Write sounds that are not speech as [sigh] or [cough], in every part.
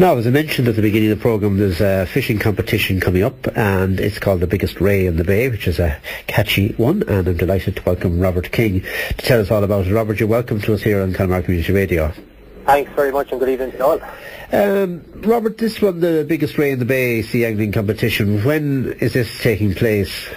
Now, as I mentioned at the beginning of the programme, there's a fishing competition coming up and it's called The Biggest Ray in the Bay, which is a catchy one and I'm delighted to welcome Robert King to tell us all about it. Robert, you're welcome to us here on Connemara Community Radio. Thanks very much and good evening to all. Um, Robert, this one, the biggest ray in the bay sea angling competition, when is this taking place?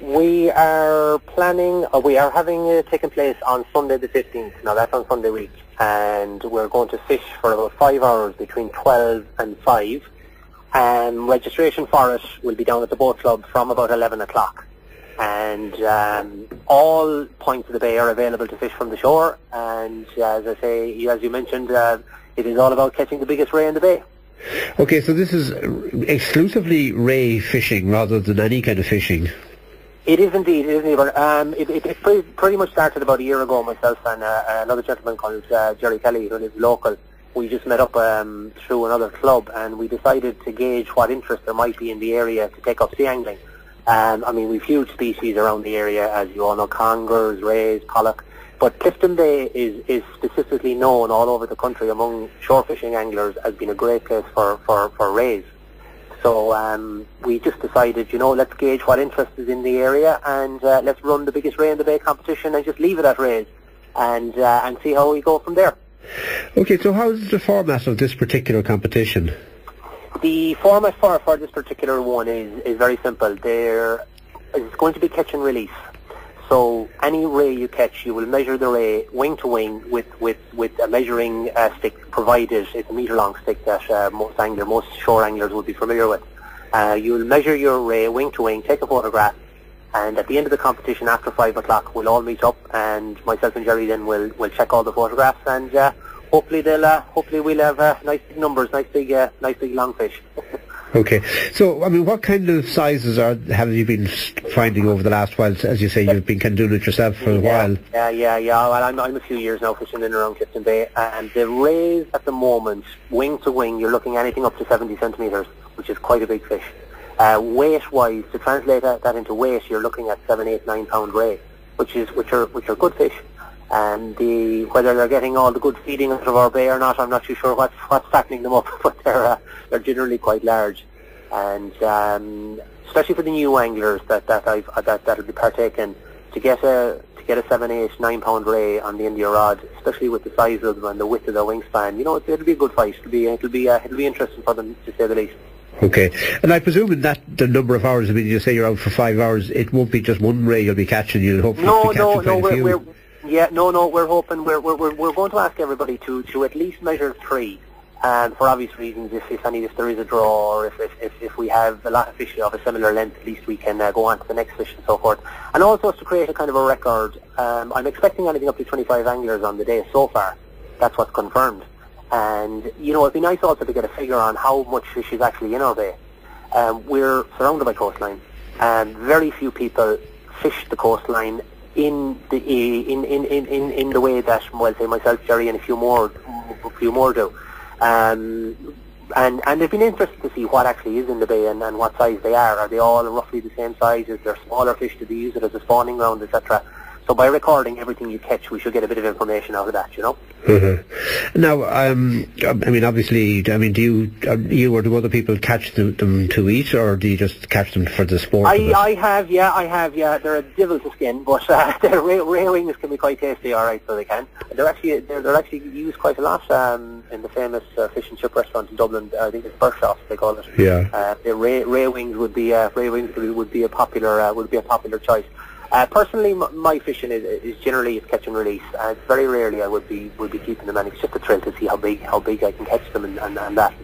We are planning, uh, we are having it taking place on Sunday the 15th. Now that's on Sunday week. And we're going to fish for about five hours between 12 and 5. And registration for it will be down at the boat club from about 11 o'clock. And um, all points of the bay are available to fish from the shore. And uh, as I say, as you mentioned, uh, it is all about catching the biggest ray in the bay. Okay, so this is exclusively ray fishing rather than any kind of fishing. It is indeed, it is indeed. Um, it, it, it pretty, pretty, much started about a year ago. Myself and uh, another gentleman called uh, Jerry Kelly, who lives local. We just met up um, through another club, and we decided to gauge what interest there might be in the area to take up sea angling. Um, I mean, we've huge species around the area, as you all know, congers, rays, pollock. But Clifden Bay is, is specifically known all over the country among shore fishing anglers as being a great place for, for, for rays. So um, we just decided, you know, let's gauge what interest is in the area and uh, let's run the biggest ray in the bay competition and just leave it at rays and uh, and see how we go from there. Okay, so how is the format of this particular competition? The format for, for this particular one is, is very simple. There is going to be catch and release. So any ray you catch, you will measure the ray wing to wing with, with, with a measuring uh, stick provided. It's a metre long stick that uh, most angler, most shore anglers would be familiar with. Uh, you will measure your ray wing to wing, take a photograph, and at the end of the competition after 5 o'clock we'll all meet up and myself and Jerry then will will check all the photographs and uh, hopefully they'll uh, hopefully we'll have uh, nice big numbers, nice big nice big long fish. [laughs] Okay. So, I mean, what kind of sizes are have you been finding over the last while? As you say, you've been kind of doing it yourself for a yeah, while. Yeah, yeah, yeah. Well, I'm, I'm a few years now fishing in around Clifden Bay, and the rays at the moment, wing to wing, you're looking anything up to 70 centimetres, which is quite a big fish. Uh, weight-wise, to translate that, that into weight, you're looking at seven, eight, nine pound rays, which is which are which are good fish. And the whether they're getting all the good feeding out of our bay or not, I'm not too sure what's what's fattening them up, [laughs] but they're uh, they're generally quite large and um, especially for the new anglers that that I've uh, that that'll be partaking to get a to get a seven, eight, nine pound ray on the India rod, especially with the size of them and the width of their wingspan. You know, it'll be a good fight. It'll be it'll be uh, it'll be interesting for them to say the least. Okay, and I presume in that the number of hours. I mean, you say you're out for five hours. It won't be just one ray you'll be catching. You'll hopefully no, be no, catching no. quite a We're, few. we're yeah, no, no. We're hoping we're we're we're, going to ask everybody to to at least measure three. Um, for obvious reasons, if, if any, if there is a draw, or if, if, if, if we have a lot of fish of a similar length, at least we can uh, go on to the next fish and so forth. And also to create a kind of a record. Um, I'm expecting anything up to 25 anglers on the day so far. That's what's confirmed. And, you know, it'd be nice also to get a figure on how much fish is actually in our bay. Um, we're surrounded by coastline, and very few people fish the coastline in the in in, in, in, in the way that well say myself, Jerry, and a few more a few more do. Um, and and they've been interested to see what actually is in the bay and, and what size they are. Are they all roughly the same size? Is there smaller fish? Do they use it as a spawning ground, etc.? So by recording everything you catch, we should get a bit of information out of that, you know. Mm-hmm. Now, um, I mean, obviously, I mean, do you, uh, you or do other people catch them, them to eat, or do you just catch them for the sport? I. I have, yeah, I have, yeah. They're a devil to skin, but uh, [laughs] their wings can be quite tasty, all right, so they can. They're actually they're, they're actually used quite a lot um, in the famous uh, fish and chip restaurant in Dublin. I think it's Birshoff, they call it. Yeah. Uh, the ray, ray wings would be uh, ray wings would be, would be a popular uh, would be a popular choice. Uh, personally, m- my fishing is, is generally is catch and release. Uh, very rarely I would be would be keeping them, and it's just a thrill to see how big how big I can catch them and, and, and that.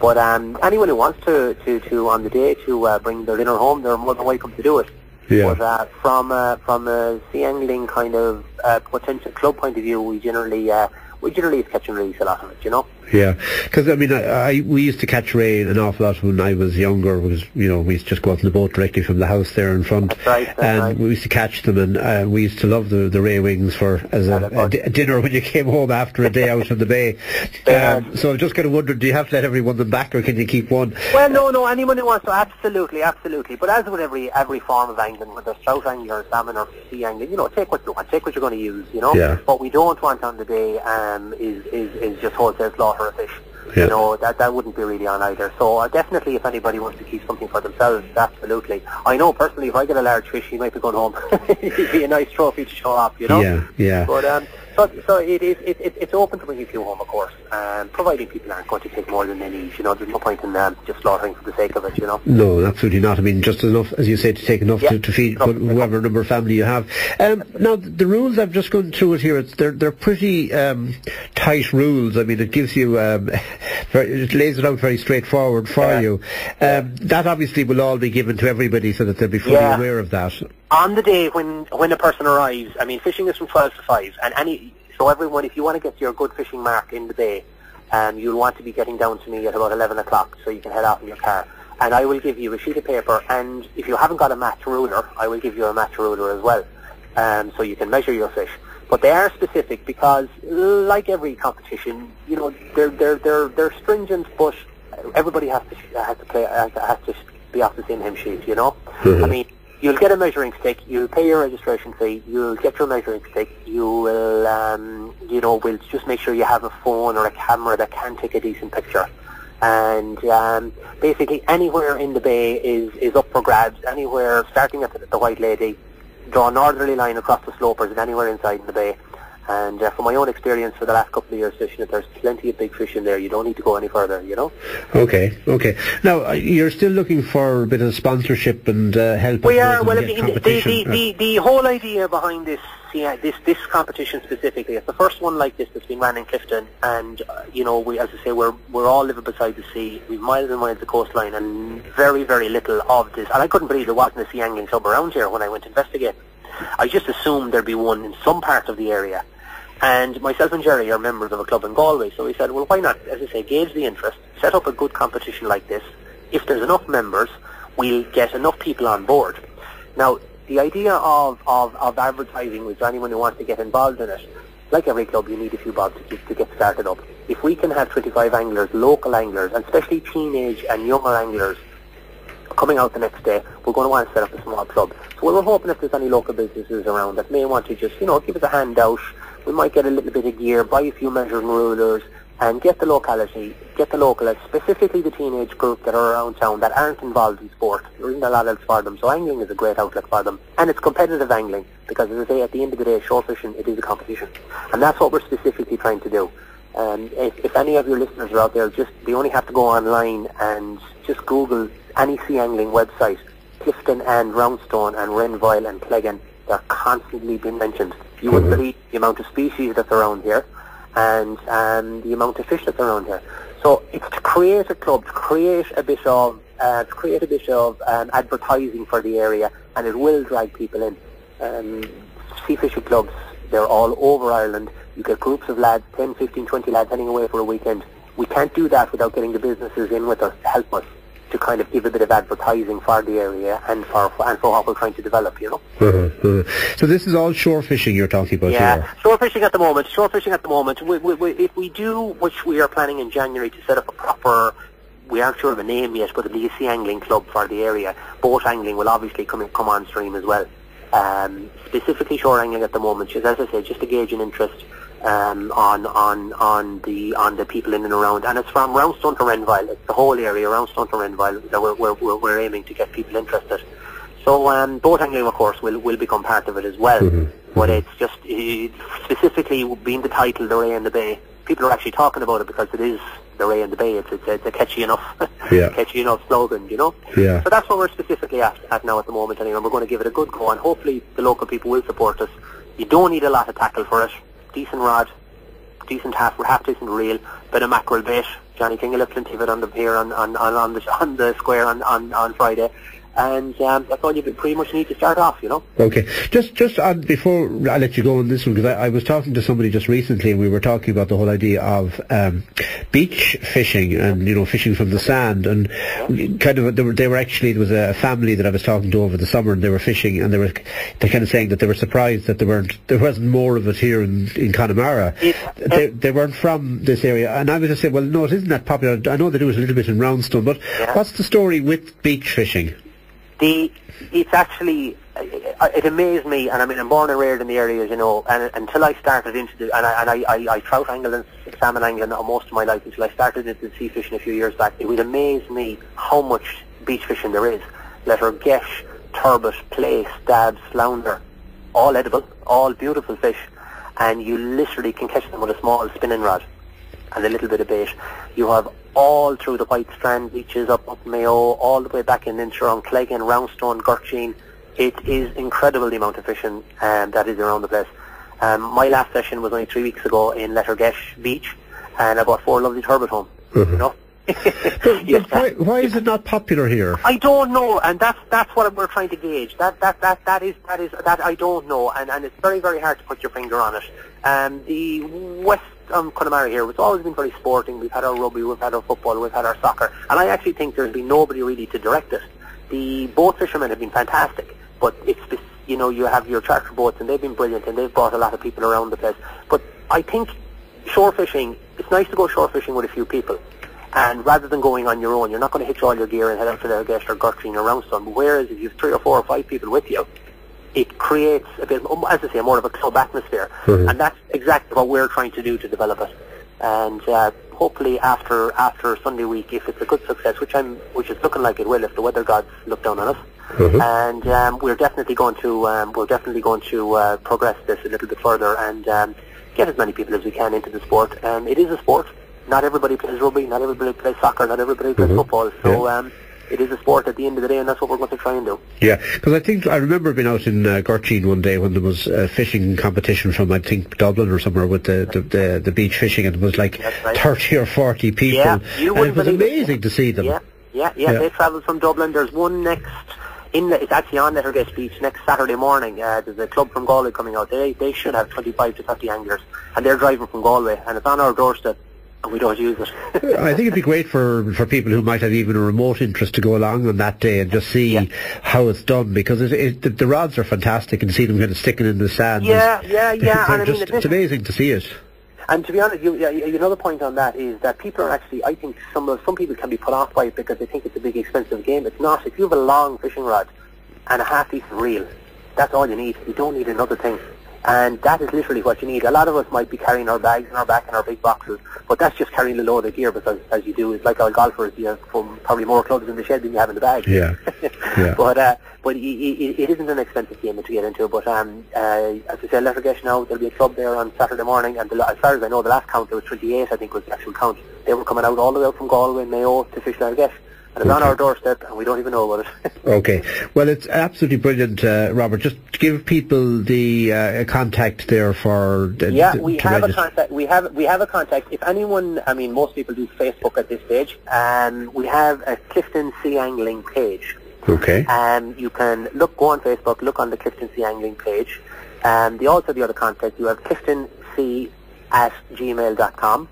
But um, anyone who wants to, to, to on the day to uh, bring their dinner home, they're more than welcome to do it. Yeah. But uh, from uh, from a sea angling kind of uh, potential club point of view, we generally uh, we generally is catch and release a lot of it, you know. Yeah, because I mean, I, I we used to catch ray an awful lot when I was younger. Because you know, we used to just go out in the boat directly from the house there in front, That's right, that's and right. we used to catch them, and uh, we used to love the the ray wings for as a, a, di- a dinner when you came home after a day out on the bay. [laughs] Um, so I'm just kind of wondered, do you have to let everyone them back, or can you keep one? Well, no, no. Anyone who wants to, absolutely, absolutely. But as with every every form of angling, whether it's trout angling or salmon or sea angling, you know, take what you want, take what you're going to use. You know. Yeah. What we don't want on the day um, is, is is just wholesale slaughter of fish. Yeah. You know, that that wouldn't be really on either. So uh, definitely, if anybody wants to keep something for themselves, absolutely. I know personally, if I get a large fish, he might be going home. [laughs] It'd be a nice trophy to show off, you know. Yeah, yeah. But um, so so it is it, it, it's open to bringing a few home, of course, um, providing people aren't going to take more than they need. You know, there's no point in um, just slaughtering for the sake of it. You know. No, absolutely not. I mean, just enough, as you say, to take enough Yeah. to, to feed Enough. whoever number of family you have. Um, now, the the rules I've just gone through it here. It's they're they're pretty um, tight rules. I mean, it gives you um, [laughs] very, it lays it out very straightforward for Yeah. you. Um, that obviously will all be given to everybody so that they'll be fully Yeah. aware of that. On the day when when a person arrives, I mean, fishing is from 12 to 5, and any so everyone, if you want to get your good fishing mark in the bay, um, you'll want to be getting down to me at about 11 o'clock, so you can head out in your car. And I will give you a sheet of paper, and if you haven't got a match ruler, I will give you a match ruler as well, um, so you can measure your fish. But they are specific because, like every competition, you know, they're they're they're they're stringent, but everybody has to has to play has to, has to be off the same hymn sheet, you know. I mean, you'll get a measuring stick, you'll pay your registration fee, you'll get your measuring stick, you will, um, you know, we'll just make sure you have a phone or a camera that can take a decent picture. And um, basically anywhere in the bay is, is up for grabs, anywhere starting at the, White Lady, draw a northerly line across the slopers and anywhere inside in the bay. And uh, from my own experience for the last couple of years fishing it, there's plenty of big fish in there. You don't need to go any further, you know. Okay, okay. Now, uh, you're still looking for a bit of sponsorship and uh, help. We are. Well, I mean, the, the, the, the whole idea behind this yeah, this this competition specifically, it's the first one like this that's been run in Clifden, and uh, you know, we as I say, we're we're all living beside the sea. We've miles and miles of coastline, and very very little of this. And I couldn't believe there wasn't a sea angling club around here when I went to investigate. I just assumed there'd be one in some part of the area. And myself and Jerry are members of a club in Galway, so we said, well, why not, as I say, gauge the interest, set up a good competition like this. If there's enough members, we'll get enough people on board. Now, the idea of, of, of advertising with anyone who wants to get involved in it, like every club, you need a few bob to, get- to get started up. If we can have 25 anglers, local anglers, and especially teenage and younger anglers coming out the next day, we're going to want to set up a small club. So we're hoping if there's any local businesses around that may want to just, you know, give us a handout. We might get a little bit of gear, buy a few measuring rulers, and get the locality, get the local, specifically the teenage group that are around town that aren't involved in sport. There isn't a lot else for them, so angling is a great outlet for them. And it's competitive angling, because as I say, at the end of the day, shore fishing, it is a competition. And that's what we're specifically trying to do. Um, if, if any of your listeners are out there, just they only have to go online and just Google any sea angling website, Clifden and Roundstone and Renvyle and Cleggan. They're constantly being mentioned. You wouldn't believe the amount of species that's around here and um, the amount of fish that's around here. So it's to create a club, to create a bit of, uh, to create a bit of um, advertising for the area, and it will drag people in. Um, sea fishing clubs, they're all over Ireland. You get groups of lads, 10, 15, 20 lads heading away for a weekend. We can't do that without getting the businesses in with us to help us to kind of give a bit of advertising for the area and for, and for what we're trying to develop, you know. Uh-huh, uh-huh. So this is all shore fishing you're talking about Yeah, here. shore fishing at the moment. Shore fishing at the moment. We, we, we, if we do, which we are planning in January, to set up a proper, we aren't sure of a name yet, but a sea angling club for the area. Boat angling will obviously come in, come on stream as well. Um, specifically shore angling at the moment, just as I said, just to gauge an interest um, on on on the on the people in and around, and it's from Roundstone to Renvyle. It's the whole area, Roundstone to Renvyle, that we're, we're, we're, aiming to get people interested. So um, boat angling, of course, will will become part of it as well. But it's just it, specifically being the title, the Ray and the Bay. People are actually talking about it because it is the Ray and the Bay. It's it's, it's a catchy enough, [laughs] Yeah. catchy enough slogan, you know. Yeah. So that's what we're specifically at, at now at the moment. Anyway, we're going to give it a good go, and hopefully the local people will support us. You don't need a lot of tackle for it. Decent rod, decent half half decent reel, bit of mackerel bait. Johnny King have plenty of it on the pier on on, on, on the [laughs] on the square on on, on Friday, and um, that's all you pretty much need to start off. You know. Okay, just just on, before I let you go on this one, because I, I was talking to somebody just recently, and we were talking about the whole idea of um, beach fishing and you know fishing from the sand, and kind of they were, they were actually there was a family that I was talking to over the summer, and they were fishing, and they were they kind of saying that they were surprised that there weren't there wasn't more of it here in in Connemara. It- they, they weren't from this area, and I was just saying, well, no, it isn't that popular. I know they do it a little bit in Roundstone, but Yeah. what's the story with beach fishing? The it's actually uh, it amazed me, and I mean I'm born and reared in the area, you know, and until I started into the and I and I, I, I trout angled and salmon angling most of my life until I started into sea fishing a few years back. It would amaze me how much beach fishing there is. Lettergesh, turbot, plaice, dabs, flounder, all edible, all beautiful fish, and you literally can catch them with a small spinning rod and a little bit of bait. You have all through the White Strand beaches, up up Mayo, all the way back in Incheron, Cleggan, Roundstone, Gurteen. It is incredible the amount of fishing um, that is around the place. Um, my last session was only three weeks ago in Lettergesh Beach, and I brought four lovely turbot home. Mm-hmm. You know, [laughs] yes, why, why, is it not popular here? I don't know, and that's that's what we're trying to gauge. That that that that is that is that I don't know, and and it's very very hard to put your finger on it. Um, the West um, Connemara here, it's always been very sporting. We've had our rugby, we've had our football, we've had our soccer, and I actually think there's been nobody really to direct it. The boat fishermen have been fantastic, but it's you know you have your charter boats, and they've been brilliant, and they've brought a lot of people around the place. But I think shore fishing, it's nice to go shore fishing with a few people. And rather than going on your own, you're not going to hitch all your gear and head out to the guest or Gurteen or Roundstone. Whereas if you have three or four or five people with you, it creates a bit, as I say, more of a club atmosphere. Mm-hmm. And that's exactly what we're trying to do to develop it. And uh, hopefully after after Sunday week, if it's a good success, which I'm which is looking like it will, if the weather gods look down on us, mm-hmm. and um, we're definitely going to um, we're definitely going to uh, progress this a little bit further and um, get as many people as we can into the sport. Um, it is a sport not everybody plays rugby, not everybody plays soccer, not everybody plays mm-hmm. football. So yeah. um, it is a sport at the end of the day, and that's what we're going to try and do. Yeah, because I think I remember being out in uh, Gurteen one day when there was a fishing competition from I think Dublin or somewhere with the the, the, the beach fishing, and it was like right. thirty or forty people. Yeah, you and it was amazing it. to see them. Yeah, yeah, yeah. yeah. They travelled from Dublin. There's one next. In the, it's actually on Lettergesh Beach next Saturday morning. Uh, there's a club from Galway coming out. They they should have 25 to 30 anglers, and they're driving from Galway, and it's on our doorstep and we don't use it. [laughs] I think it'd be great for, for people who might have even a remote interest to go along on that day and just see yeah. how it's done because it, it, the, the, rods are fantastic and see them kind of sticking in the sand. Yeah, yeah, yeah. [laughs] and just, I mean, it's amazing to see it. And to be honest, you, you, another point on that is that people are actually, I think some of, some people can be put off by it because they think it's a big expensive game. It's not. If you have a long fishing rod and a half decent reel, that's all you need. You don't need another thing. And that is literally what you need. A lot of us might be carrying our bags in our back and our big boxes, but that's just carrying a load of gear because, as you do, it's like our golfers, you have probably more clubs in the shed than you have in the bag. Yeah. [laughs] yeah. but uh, but it, it, it isn't an expensive game to get into. But um, uh, as I said, Lettergesh now, there'll be a club there on Saturday morning, and the, as far as I know, the last count there was 28. I think was the actual count. They were coming out all the way out from Galway, Mayo to fish Lettergesh and it's okay. on our doorstep, and we don't even know about it. [laughs] okay. Well, it's absolutely brilliant, uh, Robert. Just give people the uh, contact there for. Uh, yeah, we have register. a contact. We have we have a contact. If anyone, I mean, most people do Facebook at this stage. Um, we have a Clifden Sea Angling page. Okay. Um, you can look, go on Facebook, look on the Clifden Sea Angling page. Um, the also the other contact you have Clifden Sea at gmail.com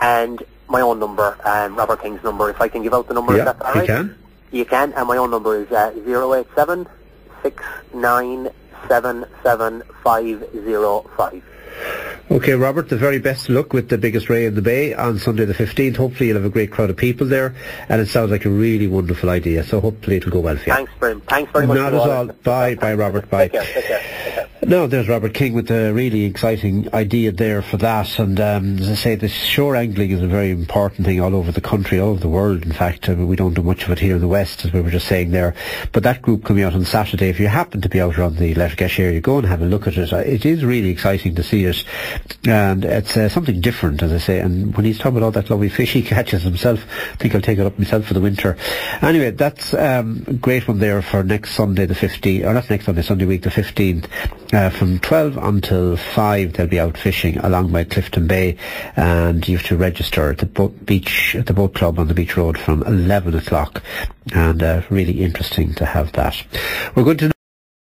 and my own number, um, Robert King's number. If I can give out the number, yeah, that's all right. You can. You can, and my own number is uh, 087 Okay, Robert, the very best luck with the biggest ray in the bay on Sunday the 15th. Hopefully you'll have a great crowd of people there, and it sounds like a really wonderful idea, so hopefully it'll go well for you. Thanks very, thanks very much. Not at all. Bye, bye, Robert. Bye. Take care, take care, take care. No, there's Robert King with a really exciting idea there for that. And um, as I say, this shore angling is a very important thing all over the country, all over the world. In fact, uh, we don't do much of it here in the West, as we were just saying there. But that group coming out on Saturday, if you happen to be out around the Lettergesh area, go and have a look at it. Uh, it is really exciting to see it. And it's uh, something different, as I say. And when he's talking about all that lovely fish he [laughs] catches himself, I think I'll take it up myself for the winter. Anyway, that's um, a great one there for next Sunday the 15th, or not next Sunday, Sunday week the 15th. Uh, from 12 until 5 they'll be out fishing along by Clifden Bay and you have to register at the boat beach at the boat club on the beach road from 11 o'clock and uh, really interesting to have that. We're going to